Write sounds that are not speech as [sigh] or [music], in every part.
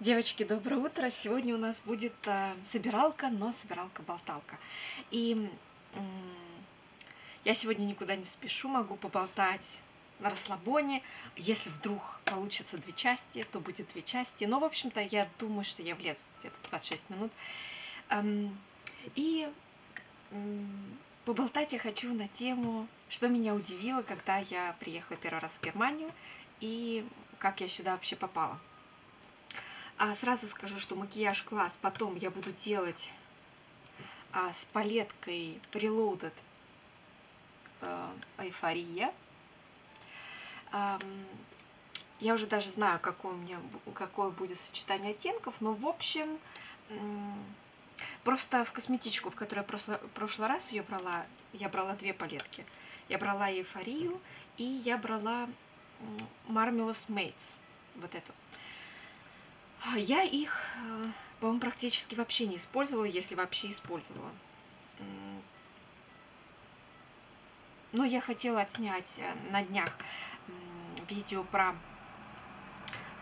Девочки, доброе утро! Сегодня у нас будет э, собиралка, но собиралка-болталка. И я сегодня никуда не спешу, могу поболтать на расслабоне. Если вдруг получится две части, то будет две части. Но, в общем-то, я думаю, что я влезу где-то в 26 минут. Эм, и поболтать я хочу на тему, что меня удивило, когда я приехала первый раз в Германию и как я сюда вообще попала. А сразу скажу, что макияж класс потом я буду делать а, с палеткой Preloaded э, Эйфория. Я уже даже знаю, какое, у меня, какое будет сочетание оттенков, но в общем, просто в косметичку, в которой я прошлый, прошлый раз ее брала, я брала две палетки. Я брала Эйфорию и я брала Marvelous Mates, вот эту. А я их, э, по-моему, практически вообще не использовала, если вообще использовала. Но я хотела отснять э, на днях видео про...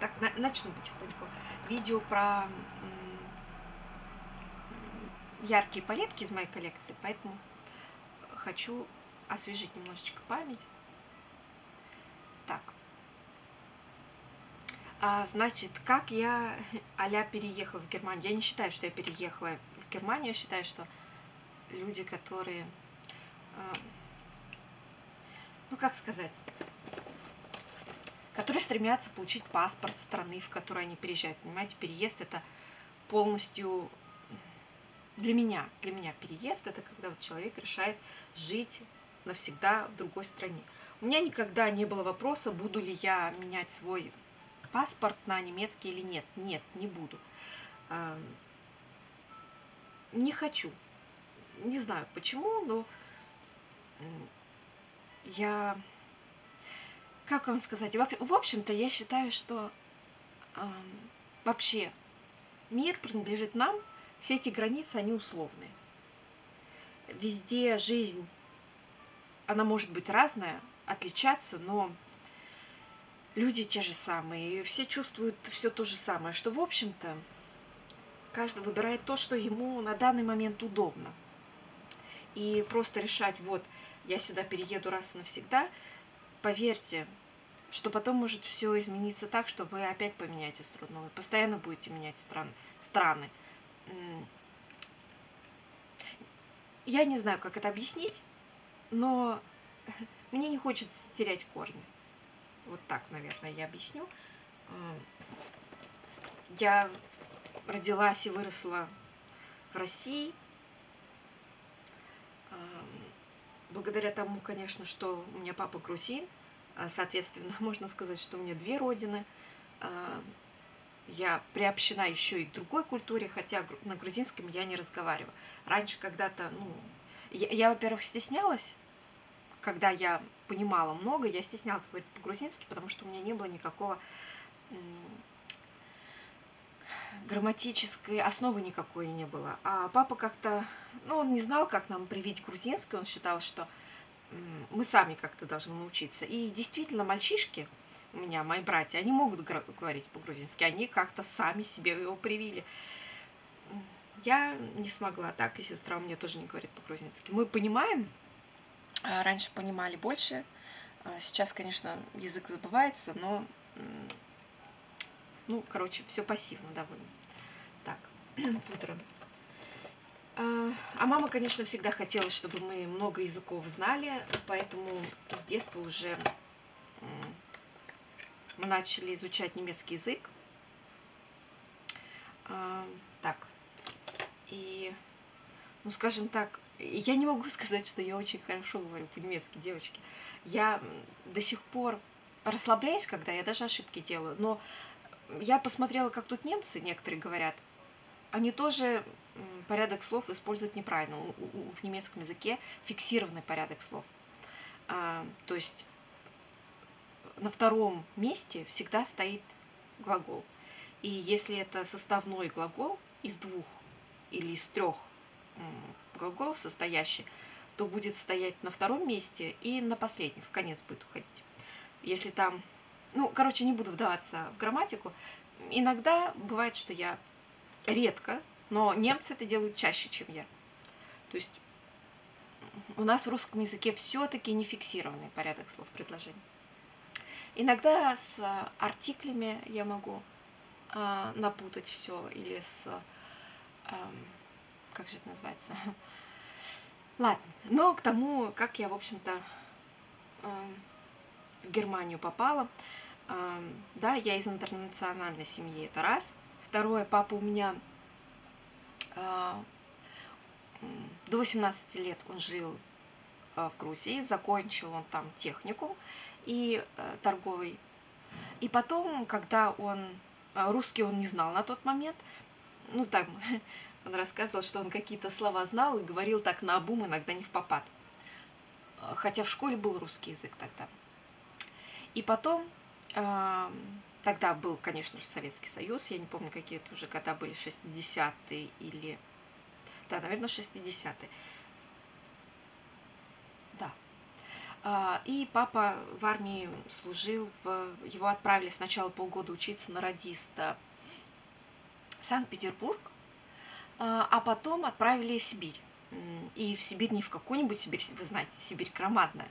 Так, начну потихоньку. Видео про яркие палетки из моей коллекции, поэтому хочу освежить немножечко память. Так, а, значит, как я [laughs] а переехала в Германию? Я не считаю, что я переехала в Германию. Я считаю, что люди, которые... А, ну, как сказать? Которые стремятся получить паспорт страны, в которой они переезжают. Понимаете, переезд это полностью... Для меня, для меня переезд это когда вот человек решает жить навсегда в другой стране. У меня никогда не было вопроса, буду ли я менять свой паспорт на немецкий или нет. Нет, не буду. Не хочу. Не знаю почему, но я... Как вам сказать? В общем-то, я считаю, что вообще мир принадлежит нам, все эти границы, они условные. Везде жизнь, она может быть разная, отличаться, но люди те же самые, и все чувствуют все то же самое, что, в общем-то, каждый выбирает то, что ему на данный момент удобно. И просто решать, вот, я сюда перееду раз и навсегда, поверьте, что потом может все измениться так, что вы опять поменяете страну, вы постоянно будете менять стран, страны. Я не знаю, как это объяснить, но [laughs] мне не хочется терять корни. Вот так, наверное, я объясню. Я родилась и выросла в России. Благодаря тому, конечно, что у меня папа грузин, а, соответственно, [laughs] можно сказать, что у меня две родины. Я приобщена еще и к другой культуре, хотя на грузинском я не разговариваю. Раньше когда-то, ну, я, я во-первых, стеснялась когда я понимала много, я стеснялась говорить по-грузински, потому что у меня не было никакого грамматической основы никакой не было. А папа как-то, ну, он не знал, как нам привить грузинский, он считал, что мы сами как-то должны научиться. И действительно, мальчишки, у меня, мои братья, они могут говорить по-грузински, они как-то сами себе его привили. Я не смогла так, и сестра у меня тоже не говорит по-грузински. Мы понимаем, раньше понимали больше. А, сейчас, конечно, язык забывается, но, ну, короче, все пассивно довольно. Так, [clears throat] пудра. А, а мама, конечно, всегда хотела, чтобы мы много языков знали, поэтому с детства уже мы начали изучать немецкий язык. Так, и, ну, скажем так, я не могу сказать, что я очень хорошо говорю по-немецки, девочки. Я до сих пор расслабляюсь, когда я даже ошибки делаю. Но я посмотрела, как тут немцы некоторые говорят. Они тоже порядок слов используют неправильно. В немецком языке фиксированный порядок слов. А, то есть на втором месте всегда стоит глагол. И если это составной глагол из двух или из трех глаголов состоящий, то будет стоять на втором месте и на последнем, в конец будет уходить. Если там ну, короче, не буду вдаваться в грамматику. Иногда бывает, что я редко, но немцы это делают чаще, чем я. То есть у нас в русском языке все-таки не фиксированный порядок слов предложений. Иногда с артиклями я могу э, напутать все или с э, как же это называется? [laughs] Ладно, но к тому, как я, в общем-то, э, в Германию попала. Э, да, я из интернациональной семьи, это раз. Второе, папа у меня э, до 18 лет он жил в Грузии, закончил он там технику и торговый. И потом, когда он русский он не знал на тот момент, ну там [laughs] он рассказывал, что он какие-то слова знал и говорил так на обум, иногда не в попад. Хотя в школе был русский язык тогда. И потом, тогда был, конечно же, Советский Союз, я не помню, какие это уже года были, 60-е или... Да, наверное, 60-е. Да. А, и папа в армии служил, в... его отправили сначала полгода учиться на радиста в Санкт-Петербург, а, а потом отправили в Сибирь. И в Сибирь не в какую-нибудь Сибирь, вы знаете, Сибирь громадная,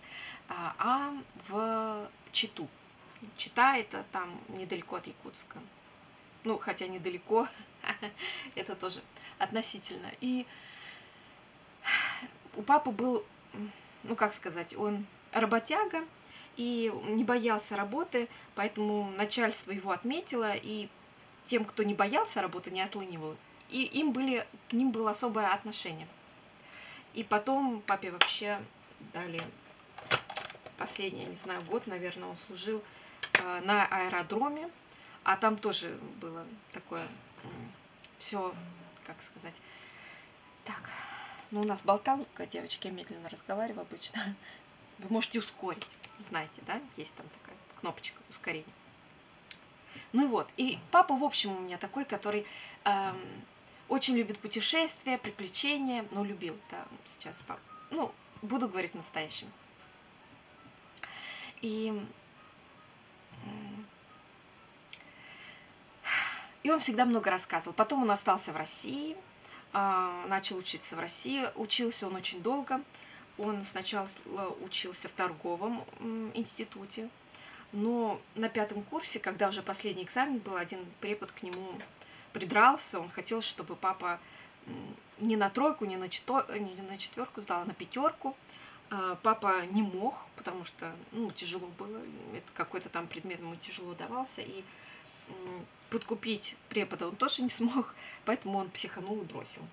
а, а в Читу. Чита это там недалеко от Якутска. Ну, хотя недалеко, [laughs] это тоже относительно. И у папы был, ну как сказать, он работяга и не боялся работы, поэтому начальство его отметило, и тем, кто не боялся работы, не отлынивал и им были, к ним было особое отношение. И потом папе вообще дали последний, я не знаю, год, наверное, он служил э, на аэродроме, а там тоже было такое все, как сказать, так, ну у нас болталка, девочки, я медленно разговариваю обычно. [laughs] Вы можете ускорить, знаете, да, есть там такая кнопочка ускорения. Ну и вот, и папа, в общем, у меня такой, который эм, очень любит путешествия, приключения. Ну, любил, да, сейчас. Ну, буду говорить настоящим. И, и он всегда много рассказывал. Потом он остался в России, а, начал учиться в России. Учился он очень долго. Он сначала учился в торговом институте, но на пятом курсе, когда уже последний экзамен был, один препод к нему придрался, он хотел, чтобы папа не на тройку, не на, четвер... не на четверку сдал, а на пятерку. А, папа не мог, потому что ну, тяжело было, это какой-то там предмет ему тяжело давался, и подкупить препода он тоже не смог, [laughs] поэтому он психанул и бросил.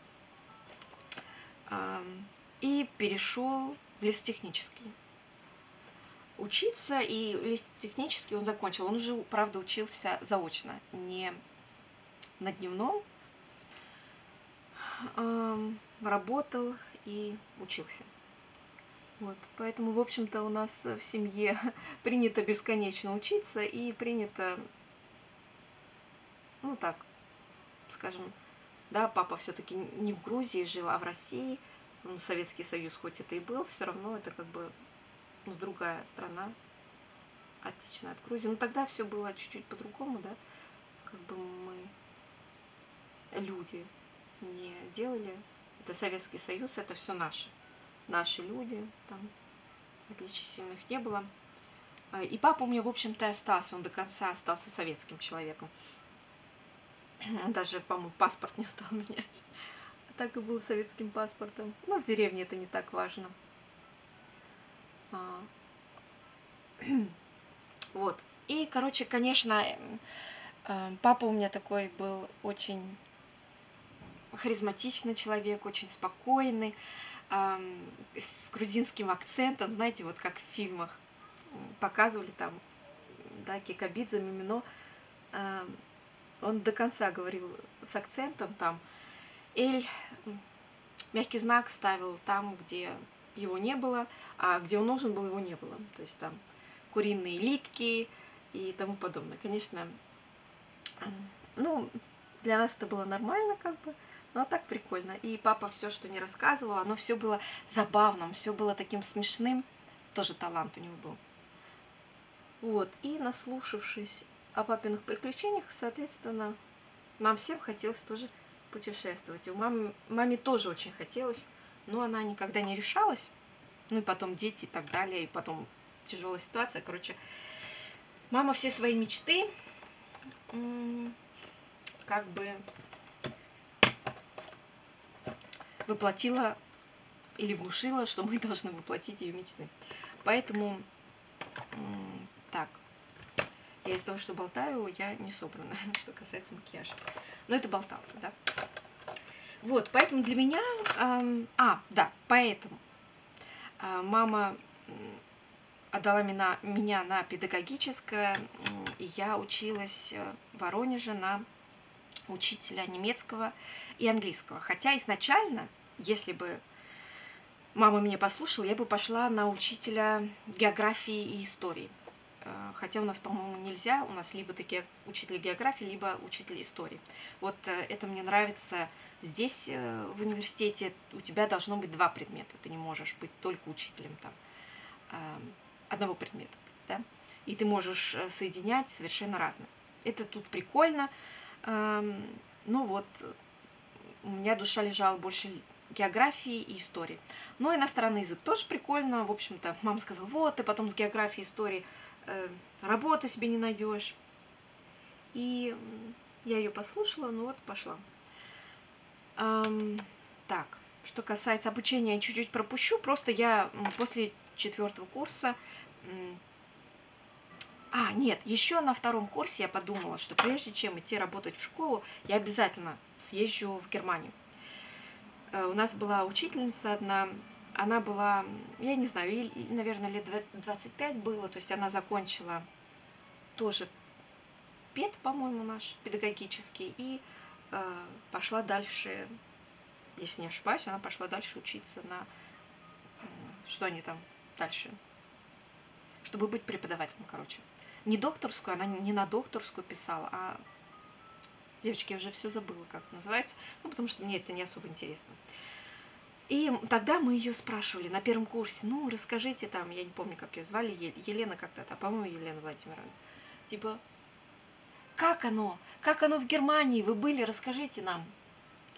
И перешел в лесотехнический учиться, и лесотехнический он закончил. Он уже, правда, учился заочно, не на дневном, работал и учился. Вот, поэтому, в общем-то, у нас в семье [laughs] принято бесконечно учиться и принято, ну так, скажем, да, папа все-таки не в Грузии жил, а в России. Ну, Советский Союз хоть это и был, все равно это как бы ну, другая страна, отличная от Грузии. Но тогда все было чуть-чуть по-другому, да, как бы мы люди не делали. Это Советский Союз, это все наши. Наши люди, там отличий сильных не было. А, и папа у меня, в общем-то, остался, он до конца остался советским человеком. Он даже, по-моему, паспорт не стал [laughs] менять. Так и был советским паспортом. Но в деревне это не так важно. А. [clears throat] Вот. И, короче, конечно, э, папа у меня такой был очень харизматичный человек, очень спокойный, с грузинским акцентом, знаете, вот как в фильмах показывали там, да, Кикабидзе, Мимино, он до конца говорил с акцентом там, Эль мягкий знак ставил там, где его не было, а где он нужен был, его не было. То есть там куриные литки и тому подобное. Конечно, ну, для нас это было нормально, как бы. Ну, а так прикольно. И папа все, что не рассказывал, оно все было забавным, все было таким смешным. Тоже талант у него был. Вот, и наслушавшись о папиных приключениях, соответственно, нам всем хотелось тоже путешествовать. И у мамы, маме тоже очень хотелось, но она никогда не решалась. Ну и потом дети и так далее, и потом тяжелая ситуация. Короче, мама все свои мечты как бы воплотила или внушила, что мы [laughs] должны воплотить ее мечты. Поэтому так, я из-за того, что болтаю, я не собрана, [laughs] что касается макияжа. Но это болталка, да. Вот, поэтому для меня... А, да, поэтому э, мама отдала меня, меня на педагогическое, и я училась э, в Воронеже на учителя немецкого и английского. Хотя изначально, если бы мама меня послушала, я бы пошла на учителя географии и истории. Э, хотя у нас, по-моему, нельзя, у нас либо такие учители географии, либо учители истории. Вот э, это мне нравится. Здесь, в университете, у тебя должно быть два предмета. Ты не можешь быть только учителем там одного предмета, да, и ты можешь э, соединять совершенно разные. Это тут прикольно. Ну вот, у меня душа лежала больше географии и истории. Но иностранный язык тоже прикольно. В общем-то, мама сказала, вот, ты потом с географией и историей э, работы себе не найдешь. И я ее послушала, ну вот, пошла. Эм, так, что касается обучения, чуть-чуть пропущу. Просто я после четвертого курса а, нет, еще на втором курсе я подумала, что прежде чем идти работать в школу, я обязательно съезжу в Германию. Э, у нас была учительница одна, она была, я не знаю, ей, наверное, лет 25 было, то есть она закончила тоже пед, по-моему, наш педагогический, и э, пошла дальше, если не ошибаюсь, она пошла дальше учиться на, что они там дальше чтобы быть преподавателем, короче. Не докторскую, она не на докторскую писала, а... Девочки, я уже все забыла, как это называется. Ну, потому что мне это не особо интересно. И тогда мы ее спрашивали на первом курсе, ну, расскажите там, я не помню, как ее звали, Елена как-то, по-моему, Елена Владимировна. Типа, как оно? Как оно в Германии? Вы были? Расскажите нам.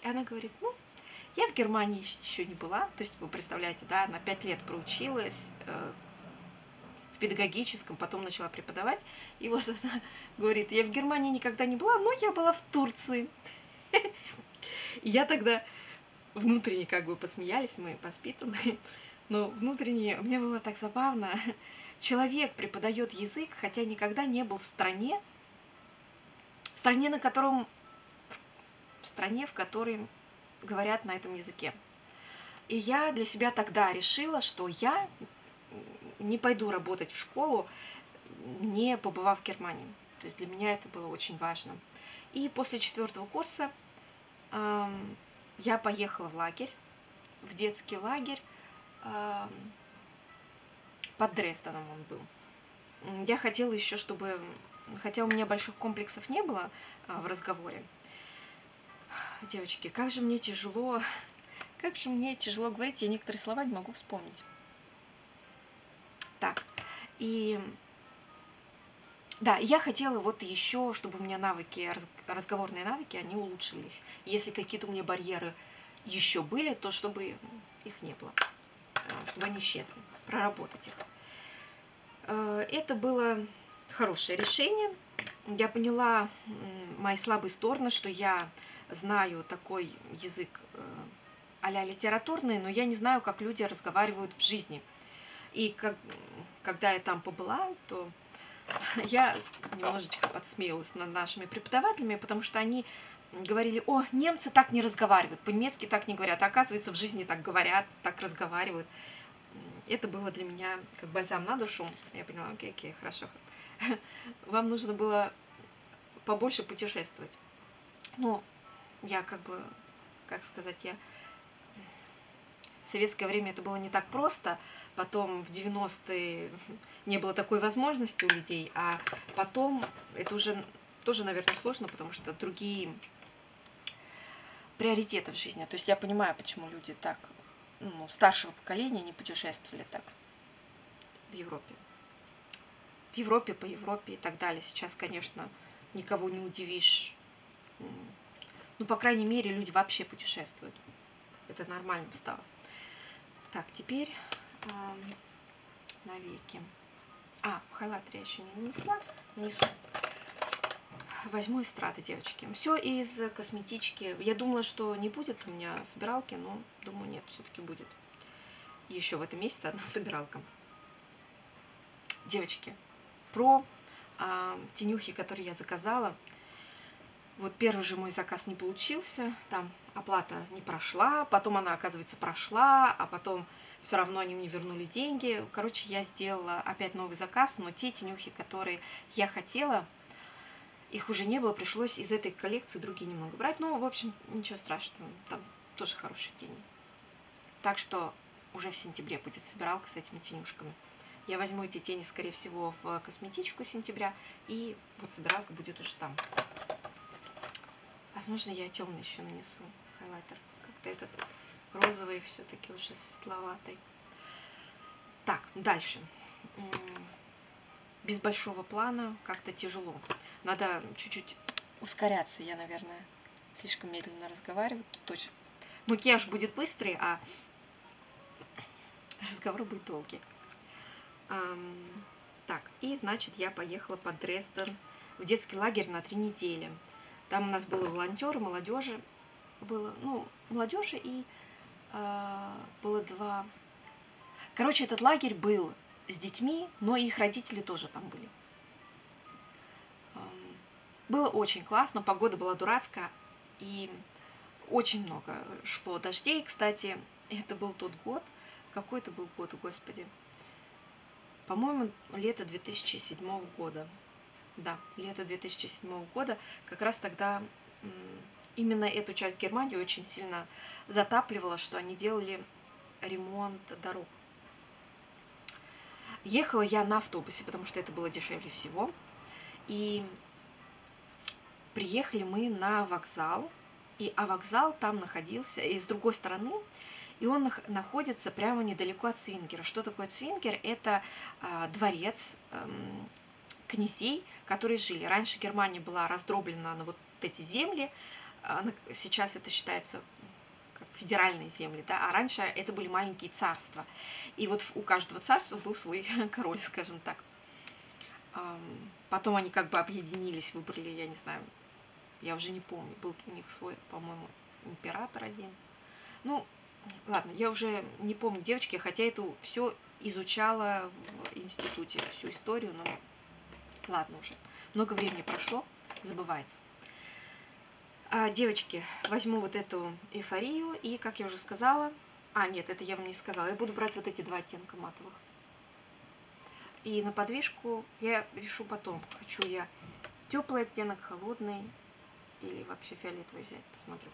И она говорит, ну, я в Германии еще не была. То есть, вы представляете, да, на пять лет проучилась, э, в педагогическом, потом начала преподавать. И вот она [laughs] говорит, я в Германии никогда не была, но я была в Турции. [laughs] Я тогда внутренне как бы посмеялись, мы воспитанные, [laughs] но внутренне мне было так забавно. Человек преподает язык, хотя никогда не был в стране, в стране, на котором, в стране, в которой говорят на этом языке. И я для себя тогда решила, что я не пойду работать в школу, не побывав в Германии. То есть для меня это было очень важно. И после четвертого курса э, я поехала в лагерь, в детский лагерь. Э, под Дрезденом он был. Я хотела еще, чтобы, хотя у меня больших комплексов не было э, в разговоре, девочки, как же мне тяжело, как же мне тяжело говорить, я некоторые слова не могу вспомнить. Так, и да, я хотела вот еще, чтобы у меня навыки, разговорные навыки, они улучшились. Если какие-то у меня барьеры еще были, то чтобы их не было, э, чтобы они исчезли, проработать их. Э, это было хорошее решение. Я поняла мои слабые стороны, что я знаю такой язык а-ля литературный, но я не знаю, как люди разговаривают в жизни – и как, когда я там побыла, то [laughs] я немножечко подсмеялась над нашими преподавателями, потому что они говорили, о, немцы так не разговаривают, по-немецки так не говорят, а оказывается, в жизни так говорят, так разговаривают. Это было для меня как бальзам на душу. Я поняла, окей, окей, хорошо. [laughs] Вам нужно было побольше путешествовать. Ну, я как бы, как сказать, я в советское время это было не так просто, потом в 90-е не было такой возможности у людей, а потом это уже тоже, наверное, сложно, потому что другие приоритеты в жизни. То есть я понимаю, почему люди так, ну, старшего поколения не путешествовали так в Европе. в Европе, по Европе и так далее. Сейчас, конечно, никого не удивишь. Ну, по крайней мере, люди вообще путешествуют. Это нормально стало. Так, теперь э, навеки. А, хайлайтер я еще не нанесла. Нанесу. Возьму из страты, девочки. Все из косметички. Я думала, что не будет у меня собиралки, но думаю, нет, все-таки будет. Еще в этом месяце одна [laughs] собиралка. Девочки, про а, тенюхи, которые я заказала. Вот первый же мой заказ не получился, там оплата не прошла, потом она, оказывается, прошла, а потом все равно они мне вернули деньги. Короче, я сделала опять новый заказ, но те тенюхи, которые я хотела, их уже не было, пришлось из этой коллекции другие немного брать. Ну, в общем, ничего страшного, там тоже хорошие тени. Так что уже в сентябре будет собиралка с этими тенюшками. Я возьму эти тени, скорее всего, в косметичку сентября, и вот собиралка будет уже там. Возможно, я темный еще нанесу хайлайтер. Как-то этот розовый все-таки уже светловатый. Так, дальше. Без большого плана как-то тяжело. Надо чуть-чуть ускоряться. Я, наверное, слишком медленно разговариваю. Тут точно. Макияж будет быстрый, а разговор будет долгий. Так, и значит я поехала под Дрезден в детский лагерь на три недели. Там у нас было волонтеры, молодежи было, ну, молодежи и э, было два. Короче, этот лагерь был с детьми, но их родители тоже там были. Было очень классно, погода была дурацкая, и очень много шло дождей. Кстати, это был тот год, какой это был год, господи, по-моему, лето 2007 года. Да, лето 2007 года. Как раз тогда именно эту часть Германии очень сильно затапливало, что они делали ремонт дорог. Ехала я на автобусе, потому что это было дешевле всего. И приехали мы на вокзал. И, а вокзал там находился, и с другой стороны и он находится прямо недалеко от Свингера. Что такое Свингер? Это а, дворец эм, князей, которые жили. Раньше Германия была раздроблена на вот эти земли, сейчас это считается как федеральные земли, да, а раньше это были маленькие царства. И вот у каждого царства был свой [laughs] король, скажем так. Потом они как бы объединились, выбрали, я не знаю, я уже не помню, был у них свой, по-моему, император один. Ну, Ладно, я уже не помню девочки, хотя эту все изучала в институте, всю историю, но ладно уже. Много времени прошло, забывается. А, девочки, возьму вот эту эйфорию и, как я уже сказала, а, нет, это я вам не сказала, я буду брать вот эти два оттенка матовых. И на подвижку я решу потом, хочу я теплый оттенок, холодный или вообще фиолетовый взять, посмотрю.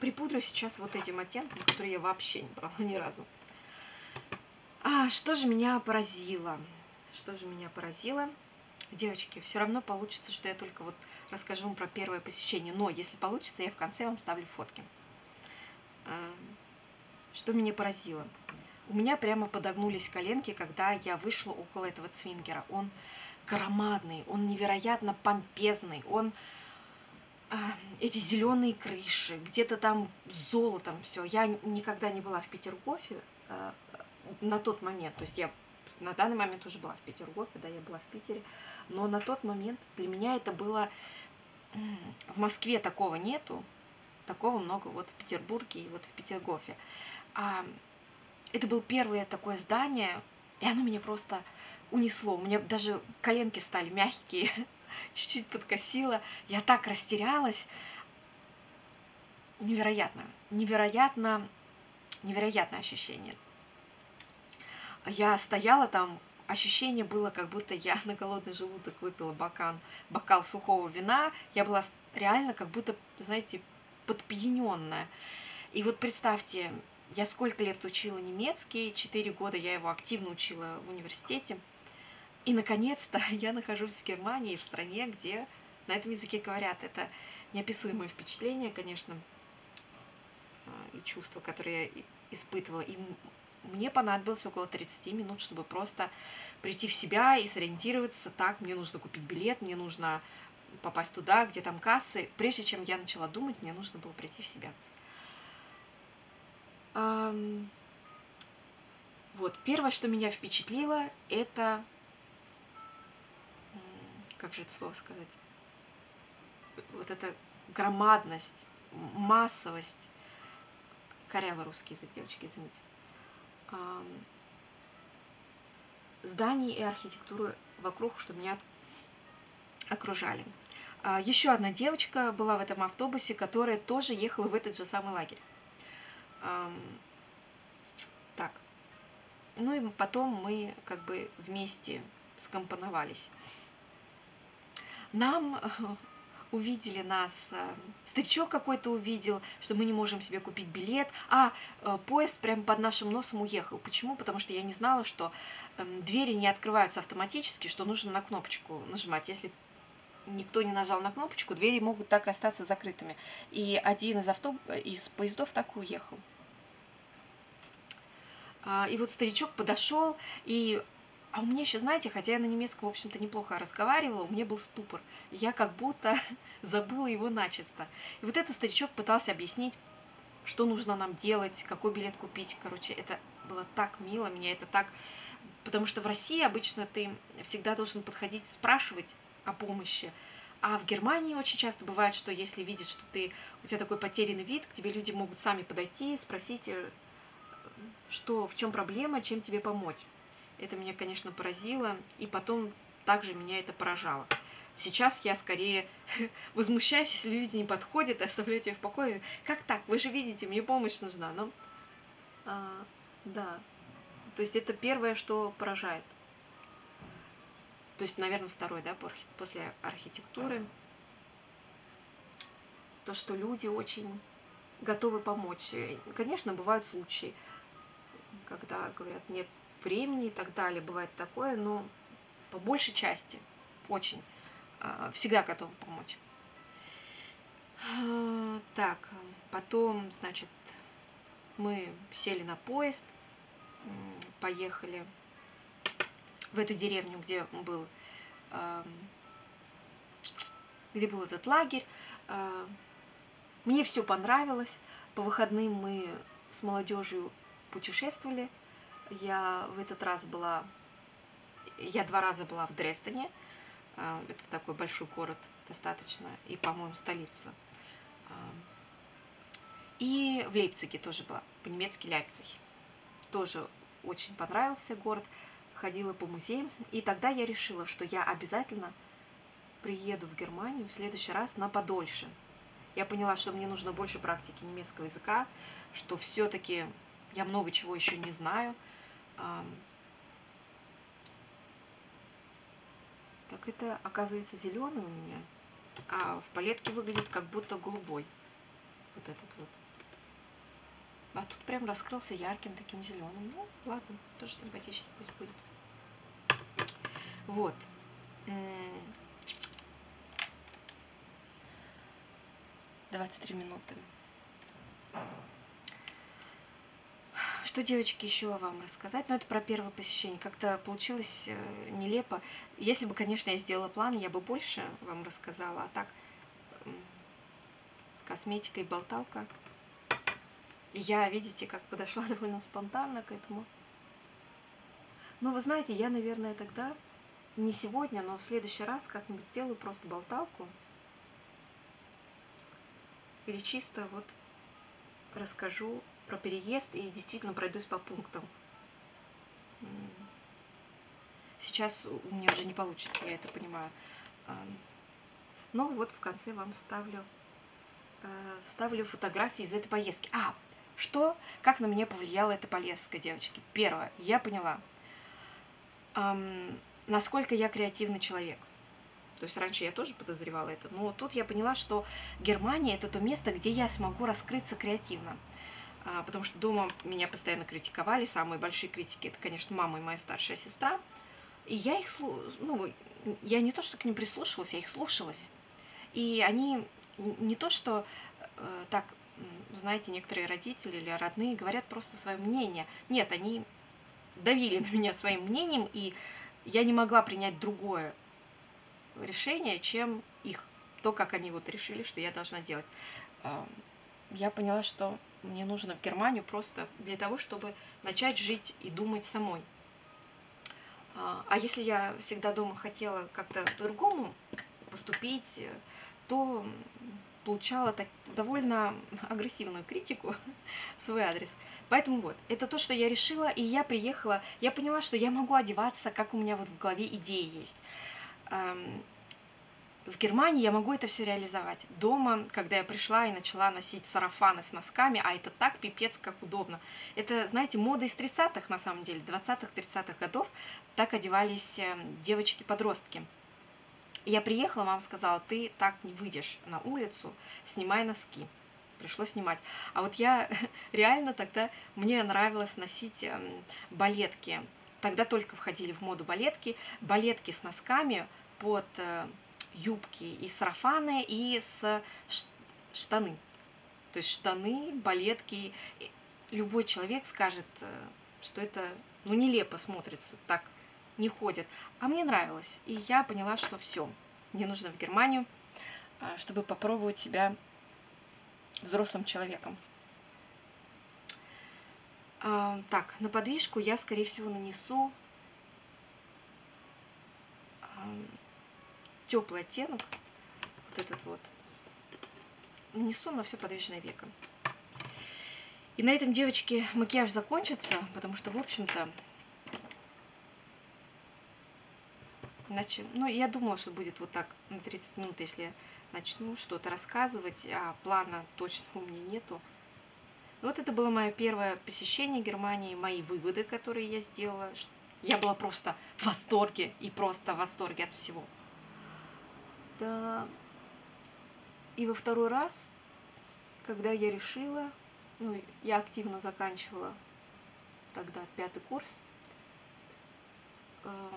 Припудрю сейчас вот этим оттенком, который я вообще не брала ни разу. А, что же меня поразило? Что же меня поразило? Девочки, все равно получится, что я только вот расскажу вам про первое посещение. Но если получится, я в конце вам ставлю фотки. А, что меня поразило? У меня прямо подогнулись коленки, когда я вышла около этого цвингера. Он громадный, он невероятно помпезный, он а, эти зеленые крыши, где-то там золотом все. Я никогда не была в Петергофе э, на тот момент, то есть я на данный момент уже была в Петергофе, да, я была в Питере, но на тот момент для меня это было... В Москве такого нету, такого много вот в Петербурге и вот в Петергофе. А это было первое такое здание, и оно меня просто унесло. У меня даже коленки стали мягкие, [laughs] чуть-чуть подкосила. Я так растерялась. Невероятно, невероятно, невероятное ощущение. Я стояла там, ощущение было, как будто я [laughs] на голодный желудок выпила бокал, бокал сухого вина. Я была реально как будто, знаете, подпьяненная. И вот представьте, я сколько лет учила немецкий, 4 года я его активно учила в университете – и, наконец-то, [laughs] я нахожусь в Германии, в стране, где на этом языке говорят. Это неописуемое впечатление, конечно, а, и чувство, которое я испытывала. И мне понадобилось около 30 минут, чтобы просто прийти в себя и сориентироваться. Так, мне нужно купить билет, мне нужно попасть туда, где там кассы. Прежде чем я начала думать, мне нужно было прийти в себя. Вот, первое, что меня впечатлило, это... Как же это слово сказать? Вот эта громадность, массовость. Корявый русский язык, девочки, извините. Зданий и архитектуры вокруг, что меня окружали. А, Еще одна девочка была в этом автобусе, которая тоже ехала в этот же самый лагерь. Так. Ну и потом мы как бы вместе скомпоновались. Нам [laughs] увидели нас, э, старичок какой-то увидел, что мы не можем себе купить билет, а э, поезд прямо под нашим носом уехал. Почему? Потому что я не знала, что эм, двери не открываются автоматически, что нужно на кнопочку нажимать. Если никто не нажал на кнопочку, двери могут так и остаться закрытыми. И один из, авто... из поездов так и уехал. А, и вот старичок подошел, и а у меня еще, знаете, хотя я на немецком, в общем-то, неплохо разговаривала, у меня был ступор. Я как будто [laughs] забыла его начисто. И вот этот старичок пытался объяснить, что нужно нам делать, какой билет купить. Короче, это было так мило, меня это так... Потому что в России обычно ты всегда должен подходить, спрашивать о помощи. А в Германии очень часто бывает, что если видят, что ты, у тебя такой потерянный вид, к тебе люди могут сами подойти, спросить, э, что, в чем проблема, чем тебе помочь. Это меня, конечно, поразило, и потом также меня это поражало. Сейчас я скорее [laughs] возмущаюсь, если люди не подходят, оставляют ее в покое. Как так? Вы же видите, мне помощь нужна. Но, а, да, то есть это первое, что поражает. То есть, наверное, второе, да, после архитектуры. То, что люди очень готовы помочь. Конечно, бывают случаи, когда говорят, нет времени и так далее, бывает такое, но по большей части очень а, всегда готовы помочь. А, так, потом, значит, мы сели на поезд, поехали в эту деревню, где был, где был этот лагерь. А, мне все понравилось. По выходным мы с молодежью путешествовали – я в этот раз была, я два раза была в Дрездене, а, это такой большой город достаточно, и, по-моему, столица. А, и в Лейпциге тоже была, по-немецки Лейпциг. Тоже очень понравился город, ходила по музеям. И тогда я решила, что я обязательно приеду в Германию в следующий раз на подольше. Я поняла, что мне нужно больше практики немецкого языка, что все-таки я много чего еще не знаю – так это, оказывается, зеленый у меня, а в палетке выглядит как будто голубой. Вот этот вот. А тут прям раскрылся ярким таким зеленым. Ну, ладно, тоже симпатично пусть будет. Вот. 23 минуты. Что, девочки, еще вам рассказать? Ну, это про первое посещение. Как-то получилось э, нелепо. Если бы, конечно, я сделала план, я бы больше вам рассказала. А так, косметика и болталка. Я, видите, как подошла [laughs] довольно спонтанно к этому. Ну, вы знаете, я, наверное, тогда, не сегодня, но в следующий раз как-нибудь сделаю просто болталку. Или чисто вот расскажу про переезд и действительно пройдусь по пунктам. Сейчас у меня уже не получится, я это понимаю. Но вот в конце вам вставлю, э, вставлю фотографии из этой поездки. А, что, как на меня повлияла эта поездка, девочки? Первое, я поняла, насколько я креативный человек. То есть раньше я тоже подозревала это, но тут я поняла, что Германия это то место, где я смогу раскрыться креативно. А, потому что дома меня постоянно критиковали, самые большие критики, это, конечно, мама и моя старшая сестра, и я их, ну, я не то, что к ним прислушивалась, я их слушалась, и они не то, что э, так знаете, некоторые родители или родные говорят просто свое мнение. Нет, они давили на меня своим мнением, и я не могла принять другое решение, чем их, то, как они вот решили, что я должна делать. Я поняла, что мне нужно в Германию просто для того, чтобы начать жить и думать самой. А, а если я всегда дома хотела как-то по-другому поступить, то получала так, довольно агрессивную критику [laughs] в свой адрес. Поэтому вот, это то, что я решила, и я приехала, я поняла, что я могу одеваться, как у меня вот в голове идеи есть. В Германии я могу это все реализовать. Дома, когда я пришла и начала носить сарафаны с носками, а это так пипец как удобно. Это, знаете, мода из 30-х на самом деле, 20-х, 30-х годов. Так одевались эм, девочки-подростки. Я приехала, мама сказала, ты так не выйдешь на улицу, снимай носки. Пришлось снимать. А вот я [laughs] реально тогда, мне нравилось носить эм, балетки. Тогда только входили в моду балетки. Балетки с носками под э, юбки и сарафаны, и с штаны. То есть штаны, балетки. Любой человек скажет, э, что это ну, нелепо смотрится, так не ходят. А мне нравилось. И я поняла, что все, мне нужно в Германию, а, чтобы попробовать себя взрослым человеком. А, так, на подвижку я, скорее всего, нанесу теплый оттенок, вот этот вот, нанесу на все подвижное веко. И на этом, девочки, макияж закончится, потому что, в общем-то, иначе, ну, я думала, что будет вот так на 30 минут, если начну что-то рассказывать, а плана точно у меня нету. Вот это было мое первое посещение Германии, мои выводы, которые я сделала. Я была просто в восторге и просто в восторге от всего. Да. И во второй раз, когда я решила, ну, я активно заканчивала тогда пятый курс, э,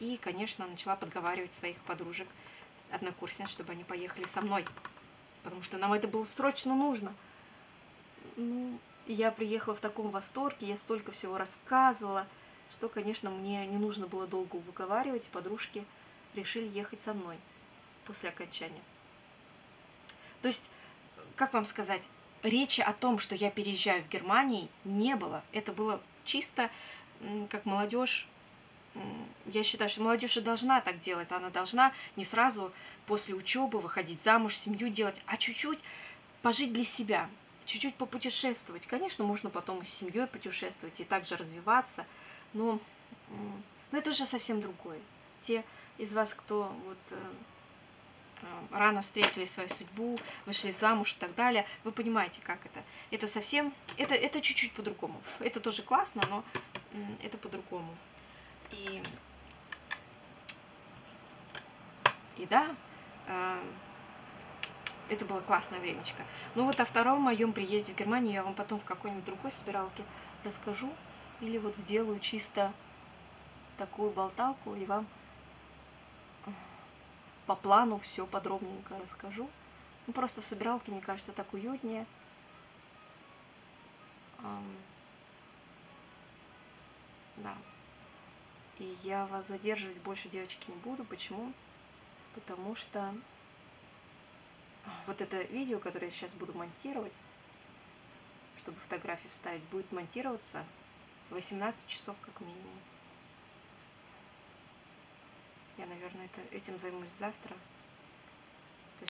и, конечно, начала подговаривать своих подружек, однокурсниц, чтобы они поехали со мной, потому что нам это было срочно нужно. Ну, я приехала в таком восторге, я столько всего рассказывала, что, конечно, мне не нужно было долго выговаривать, и подружки решили ехать со мной после окончания. То есть, как вам сказать, речи о том, что я переезжаю в Германии, не было. Это было чисто как молодежь. Я считаю, что молодежь и должна так делать. Она должна не сразу после учебы выходить замуж, семью делать, а чуть-чуть пожить для себя, чуть-чуть попутешествовать. Конечно, можно потом и с семьей путешествовать и также развиваться, но, но это уже совсем другое. Те из вас, кто вот э, рано встретили свою судьбу, вышли замуж и так далее. Вы понимаете, как это. Это совсем, это, это чуть-чуть по-другому. Это тоже классно, но это по-другому. И, и да, э, это было классное времечко. Ну вот о втором моем приезде в Германию я вам потом в какой-нибудь другой собиралке расскажу. Или вот сделаю чисто такую болталку и вам по плану все подробненько расскажу. Ну, просто в собиралке, мне кажется, так уютнее. Да. И я вас задерживать больше, девочки, не буду. Почему? Потому что вот это видео, которое я сейчас буду монтировать, чтобы фотографии вставить, будет монтироваться 18 часов как минимум. Я, наверное, это, этим займусь завтра.